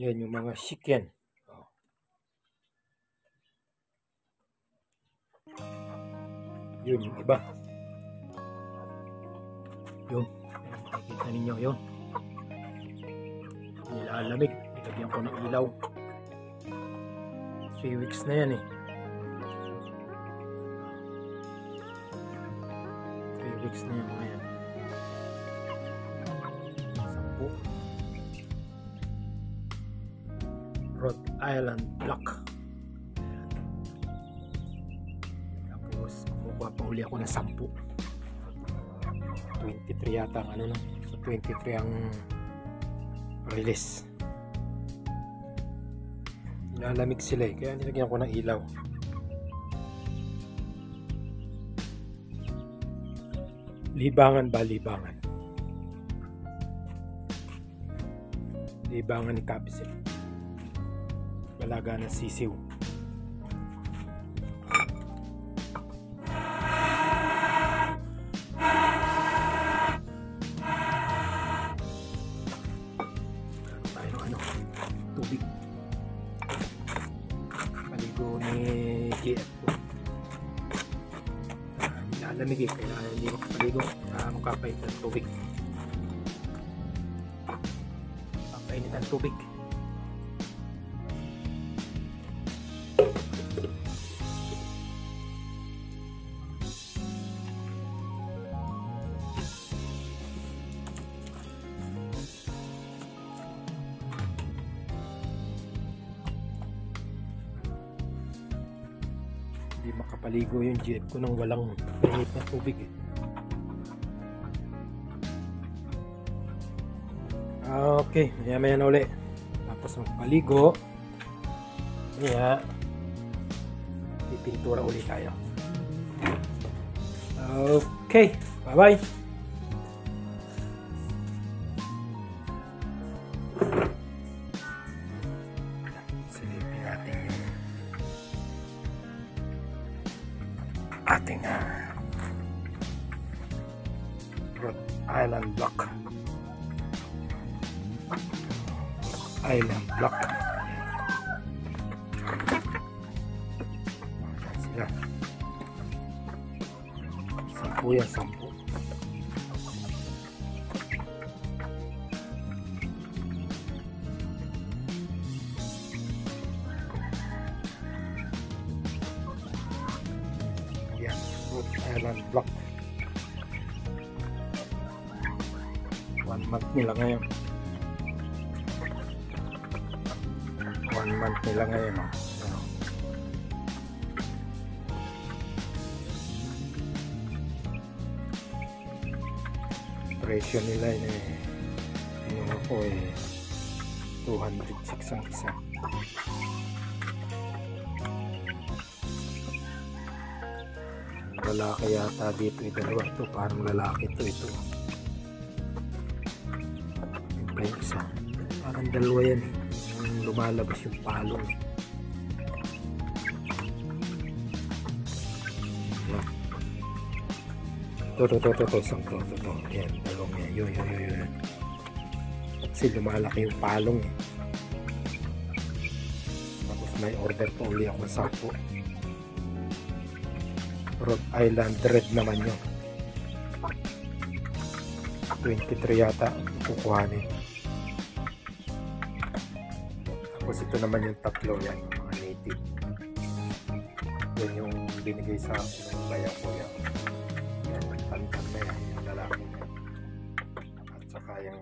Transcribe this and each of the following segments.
Yan yung mga chicken. Oh. Yun yung iba. Yun. Ayan, Makikita ninyo yun. Nilalamig. Ilagyan ko ng ilaw. 3 weeks na yan eh. 3 weeks na yan mga yan. Sampu. Rhode Island Black. Ayan. Tapos kumukuha pa uli ako ng sampu. 23 yata ano na. So 23 ang release. Nilalamig sila eh. Kaya nilagyan ko ng ilaw. Libangan ba libangan? Libangan ni Kapisil. JF ko. Ah, Nilalamig eh, kaya hindi ko paligo. Uh, makapait ng tubig. Papainit ang tubig. Makapaligo yung jeep ko nang walang mainit na tubig eh. Ah, Okay, maya maya na uli. Tapos magpaligo. Kaya, pipintura uli tayo. Okay, bye-bye. Sampu yan, sampu. Yan, Block. One month nila ngayon. One month nila ngayon. oh. Presyo nila eh, ano ko eh, 206 ang isa. lalaki yata dito yung dalawa ito parang lalaki ito ito yung isa parang dalawa yan eh. lumalabas yung palong Yan. To to to to to isang to to to yan dalawang yan yun yun yun yun kasi lumalaki yung palong eh tapos may order pa uli ako ng sampo Rhode Island Red naman yun 23 yata kukuhanin tapos ito naman yung tatlo yan mga native yun yung binigay sa akin ng bayan ko yan yan yung tantan na yan yung lalaki na yan at saka yung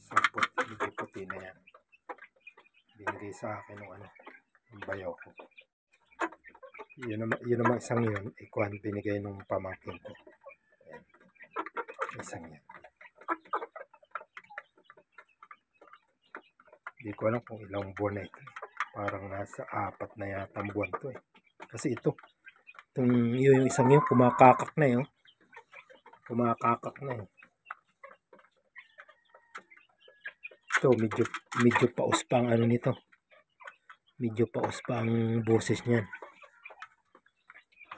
isang puti, puti na yan binigay sa akin ng ano yung bayaw ko yun naman, yun naman isang yun, ikuan binigay nung pamangkin ko. Ayan. Isang yan. Hindi ko alam kung ilang buwan na ito. Parang nasa apat na yata buwan to eh. Kasi ito, itong yun, yung isang yun, kumakakak na yun. Kumakakak na yun. Ito, medyo, medyo paus pa ang ano nito. Medyo paus pa ang boses niyan.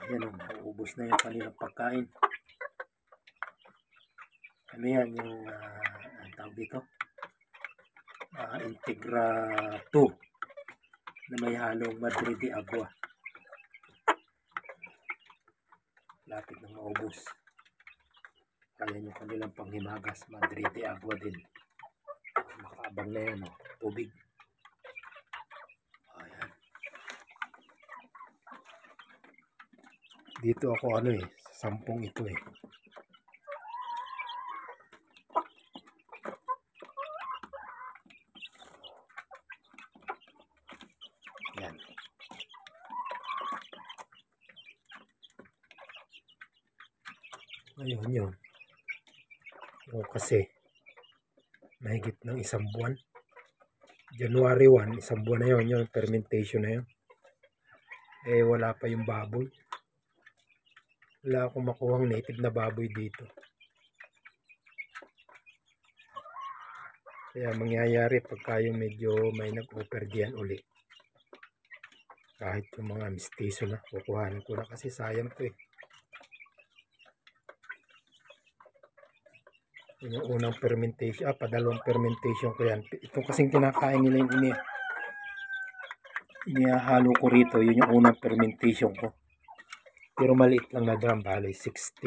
Ayan o, nauubos na yung kanilang pagkain. Ano yan, yung, uh, ang tawag dito? ah, Integra 2 na may halong Madrid de Agua. Lapit na maubos. Ayan yung kanilang panghimagas, Madrid de Agua din. Makaabang na yan, oh. tubig. Ayan. Dito ako ano eh, sa sampung ito eh. Yan. Ayun yun. O kasi, mahigit ng isang buwan. January 1, isang buwan na yun, yung fermentation na yun. Eh, wala pa yung baboy. Wala akong makuhang native na baboy dito. Kaya mangyayari pagka yung medyo may nag-offer diyan uli. Kahit yung mga mistiso na, kukuhanin ko na kasi sayang to eh. Yung unang fermentation, ah, padalawang fermentation ko yan. Ito kasing kinakain nila yung ini inihalo ko rito, yun yung unang fermentation ko. Pero maliit lang na drum, bali 16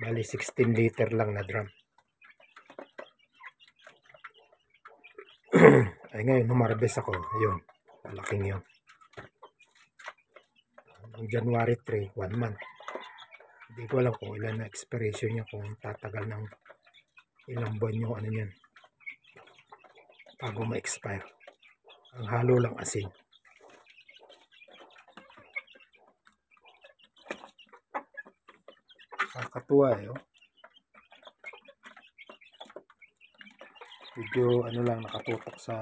bali 16 liter lang na drum. Ay ngayon, humarbes ako. Ayun, malaking yun. Noong January 3, one month. Hindi ko alam kung ilan na expiration niya, kung tatagal ng ilang buwan yung ano niyan. Bago ma-expire. Ang halo lang asin. Kakatuwa eh. Oh. Medyo ano lang nakatutok sa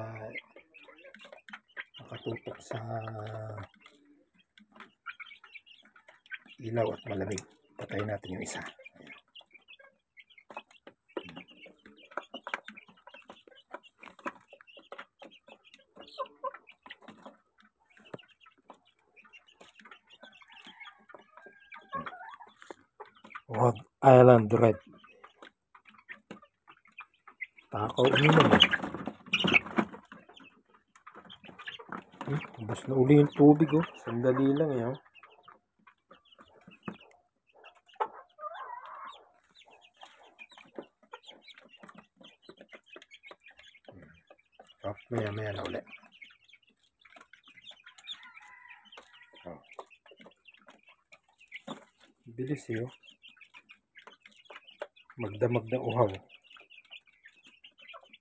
nakatutok sa ilaw at malamig. Patayin natin yung isa. Rhode Island Red. Takaw uminom eh. Hmm, ubos na uli yung tubig oh. Sandali lang eh. Oh, maya maya na ulit. Oh. Oh. Magdamag na uhaw.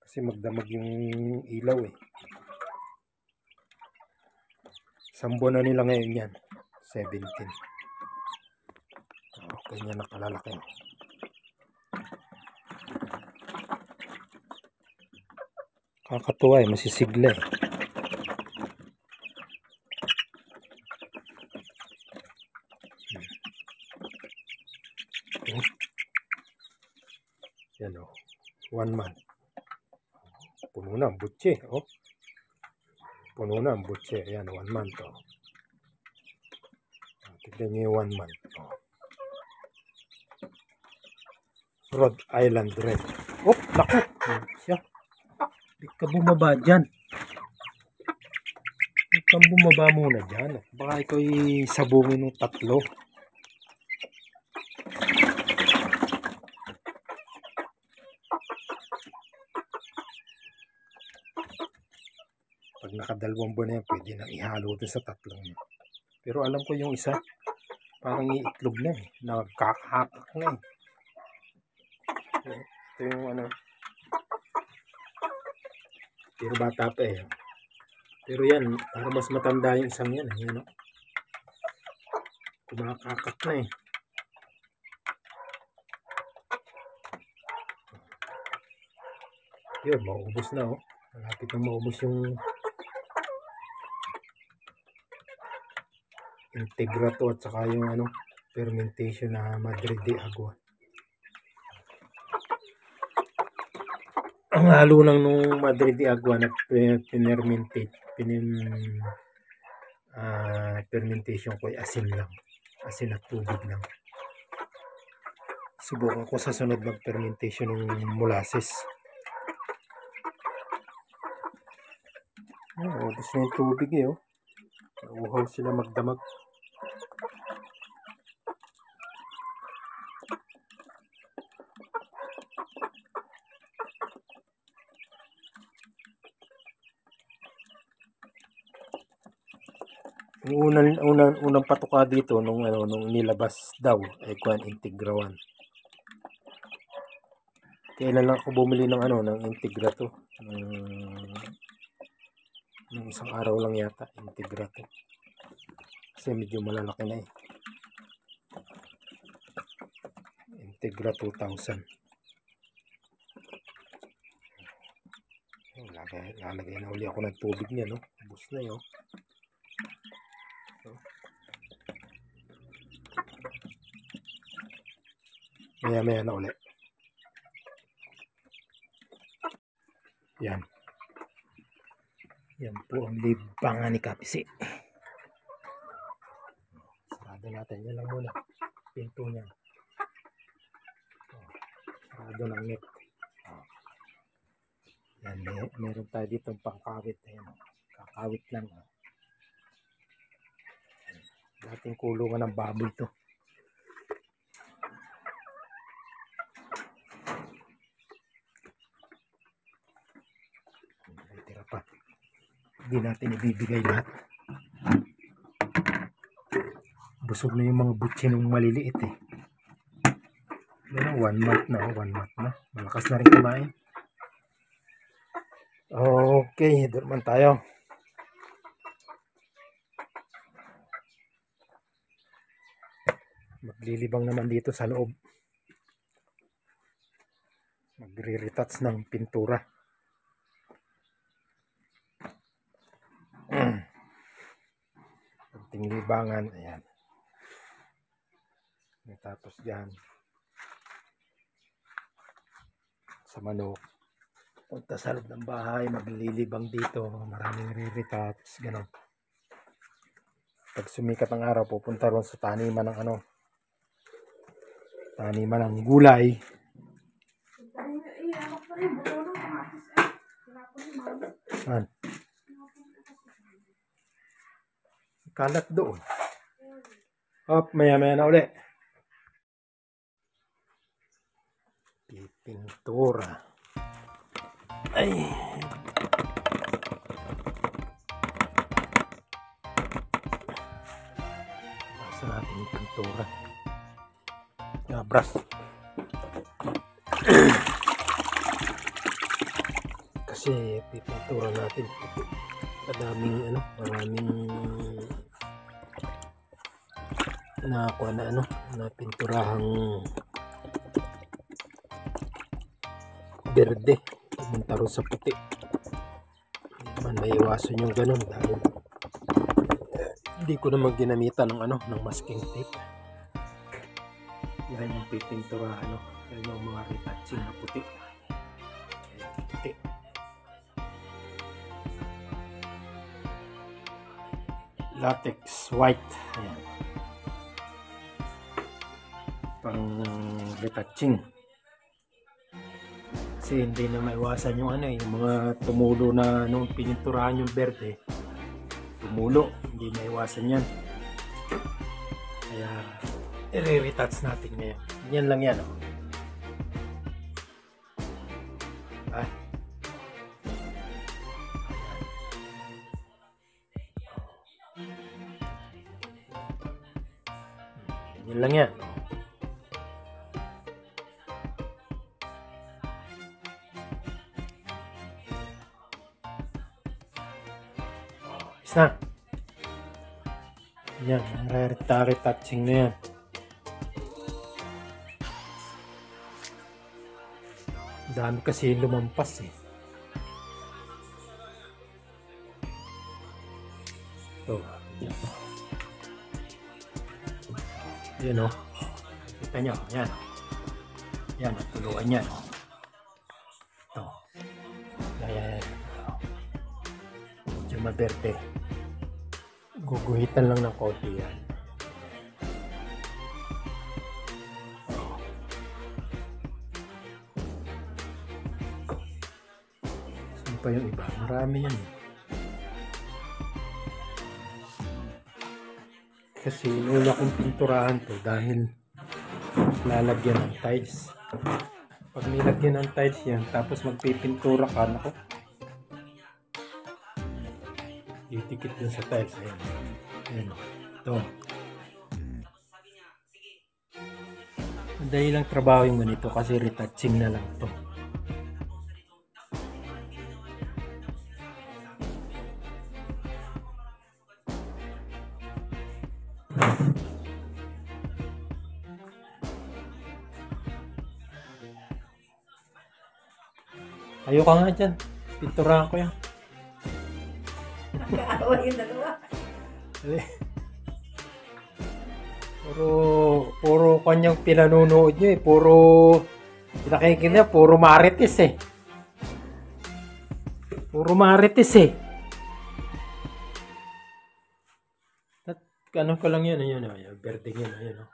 Kasi magdamag yung ilaw eh. Isang buwan na nila ngayon yan. 17. Oh, ganyan na kalalaki. Kakatuwa eh, masisigla eh. Hmm. Yan o. One month. Puno na ang butse. Oh. Puno na ang butse. Ayan, one month. Oh. Ah, Tignan nyo yung one month. Oh. Rhode Island Red. Oh, naku. Siya. Di ka bumaba dyan. Di ka bumaba muna dyan. Baka ikaw sabungin ng tatlo. Pag nakadalawang buwan na yan, pwede nang ihalo doon sa tatlong yun. Pero alam ko yung isa, parang iitlog na eh. Nagkakahakak na eh. Ito yung ano. Pero bata pa eh. Pero yan, para mas matanda yung isang yan. eh. Yan o. Kumakakak na eh. Yun, maubos na oh. Malapit na maubos yung Integra to at saka yung ano, fermentation na Madrid de Agua. Ang halo lang nung Madrid de Agua na pi- pinermentate, pinin, ah, fermentation ko ay asin lang. Asin at tubig lang. Subukan ko sa sunod mag-fermentation ng molasses. Ay, ubos na yung tubig eh, oh. Nauuhaw sila magdamag. Unang, unang, unang patuka dito nung, ano, nung nilabas daw ay Kwan Integra 1. Kailan lang ako bumili ng ano, ng Integra to. Ng, ng isang araw lang yata, Integra to. Kasi medyo malalaki na eh. Integra 2000. Ayun, Lalagay, lalagay na uli ako ng tubig niya, no? Ubus na yun. Maya maya na uli. Yan. Yan po ang libangan ni Kapisi. Sarado natin. Yan lang muna. Pinto niya. Sarado ng net. Yan. May, meron tayo dito pangkawit. Ayan. Kakawit lang. Oh. Dating kulungan ng baboy to. May tira pa. Hindi natin ibibigay lahat. Busog na yung mga butsi ng maliliit eh. Ano, one month na, oh, one month na. Malakas na rin kumain. Okay, doon man tayo. Maglilibang naman dito sa loob. Magre-retouch ng pintura. Libangan. Ayan. Tapos dyan. Sa manok. Punta sa loob ng bahay. Maglilibang dito. Maraming re-retouch. Ganon. Pag sumikat ang araw, pupunta ron sa taniman ng ano. Taniman ng gulay. Saan? Kalat doon. Hop, maya maya na uli. Pipintura. Ay. Basta natin yung pintura. Yeah, brush. Kasi pipintura natin. Madaming ano, maraming nakakuha na ano, na pinturahang berde. Pumunta rin sa puti. Hindi naman may iwasan yung ganun dahil hindi ko naman ginamitan ng ano, ng masking tape. Yan yung pipinturahan, ano, yan yung mga retouching na puti. Ayan, puti. Latex white. Ayan. Pang retouching. Kasi hindi na maiwasan yung ano eh, yung mga tumulo na nung pininturahan yung berde. Tumulo, hindi maiwasan yan. Kaya, i-retouch natin ngayon. Yan lang yan, oh. Isa. Yan, retouching na yan. Dami kasi lumampas eh. So, yan. Yan o. Kita nyo, yan. Yan, tuluan yan. Ito. Yan, yan, yan. Medyo maberte guguhitan lang ng konti yan. Saan pa yung iba? Marami yan. Eh. Kasi una kong pinturahan to dahil lalagyan ng tiles. Pag nilagyan ng tiles yan, tapos magpipintura ka, nako, didikit dun sa tiles. Ayan. Ayan. Ito. Madali lang trabaho yung ganito kasi retouching na lang to. Ayoko nga dyan. Pinturahan ko yan. Kaawa yung dalawa. Dali. Puro, puro kanyang pinanunood nyo eh. Puro, pinakikin niya, puro marites eh. Puro marites eh. At, ano ko lang yan, ayun, ayun, berde yun, ayun, oh.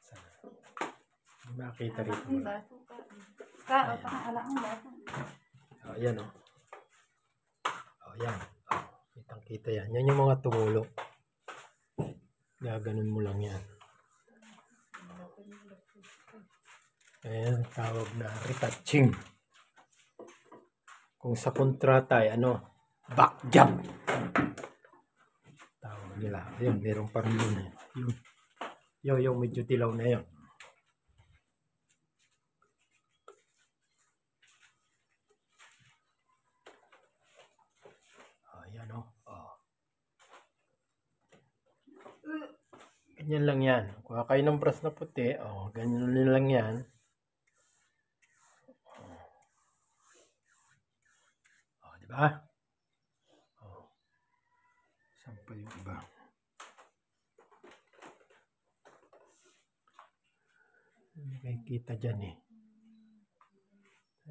Sana. Hindi makita rito. Pangaala ang baso. Oh, yan oh. Oh, yan. Kitang kita yan. Yan yung mga tumulong. Gaganon mo lang yan. Ayan, tawag na retouching. Kung sa kontrata ay ano, back jump. Tawag nila. Ayun, meron pa rin yun. eh. Yun. Yung medyo dilaw na yun. Oh, yan oh. oh. Ganyan lang yan. Kuha kayo ng brush na puti. Oh, ganyan lang yan. Oh, di ba? Oh. Saan pa yung iba? Hindi makikita dyan eh.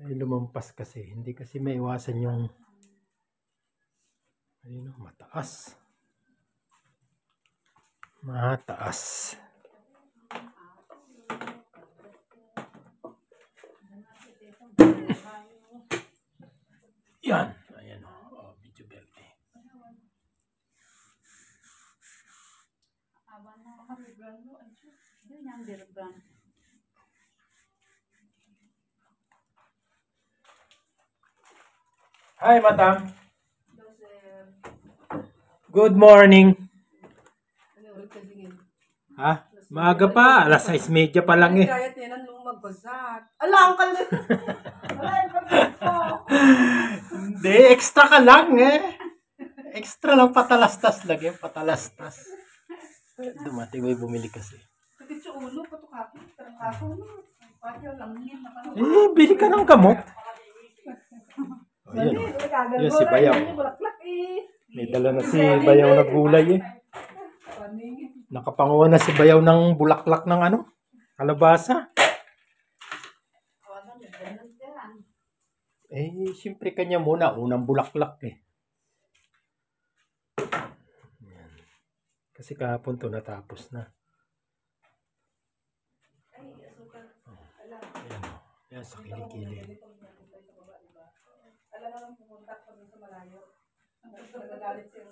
Ay, lumampas kasi. Hindi kasi maiwasan yung Ayun o, mataas. Mataas. Yan. Ayan o. Oh, video verde. Hi, madam. Good morning. Ha? Maaga pa. Alas 6.30 pa lang eh. Kaya tinan nung magbasat. Ala, ang kalit. Ala, ang kalit ko. Hindi, extra ka lang eh. Extra lang patalastas lang eh. Patalastas. Dumating may bumili kasi. Sakit sa ulo, patukaki. Tarang kaso mo. Eh, bili ka ng gamot. Oh, Dali, yun. oh. Yun si. Bayaw. Eh. May dala na si Bayaw na gulay eh. Nakapanguha na si Bayaw ng bulaklak ng ano? Kalabasa. Eh, siyempre kanya muna. Unang bulaklak eh. Yan. Kasi kahapon to natapos na. Oh, Ayan o. Ayan sa kilikili. Alam naman pumunta ka sa malayo. Nagagalit siya.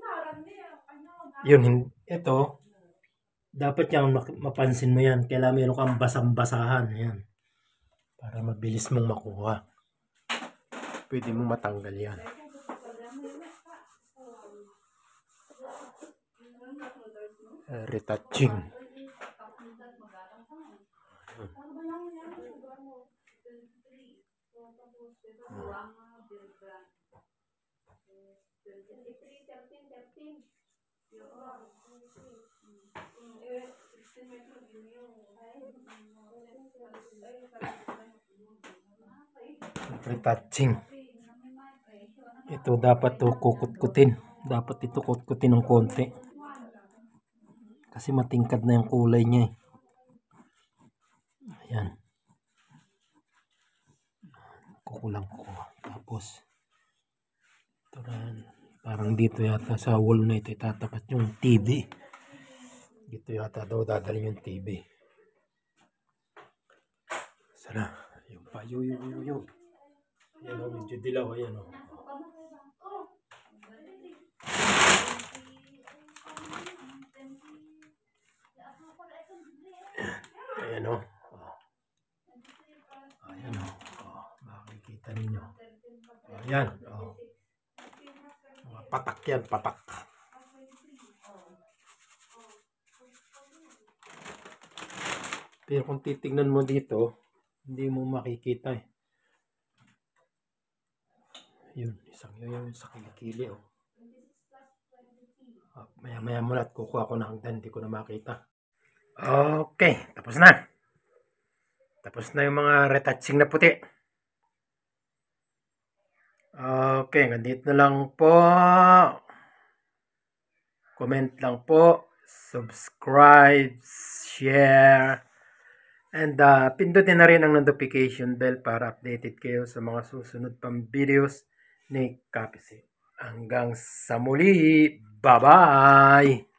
Yun, ito, dapat mak- mapansin mo yan. Kailangan meron kang basang-basahan. Ayan. Para mabilis mong makuha. Pwede mo matanggal yan. Retouching. Retouching. Ito dapat to kukut-kutin. Dapat ito kot-kotin ng konti. Kasi matingkad na yung kulay niya eh. Ayan. Kukulang ko. Tapos, ito na, parang dito yata sa wall na ito itatapat yung TV. Dito yata daw dadalhin yung TV. Sana, yung pa, yung, yung, yung, yung. Ayan o, medyo dilaw, ayan o. Ayan o. Oh. Ayan o. Oh. Makikita ninyo. Ayan. Oh. Patak yan, patak. Pero kung titignan mo dito, hindi mo makikita eh. Yun, isang yun yung sa kilikili oh. Ah, maya maya mula at kukuha ko na hagdan, hindi ko na makita. Okay, tapos na. Tapos na yung mga retouching na puti. Okay, ganito na lang po. Comment lang po. Subscribe, share, and uh, pindutin na rin ang notification bell para updated kayo sa mga susunod pang videos ni Kapisi. Hanggang sa muli, bye-bye!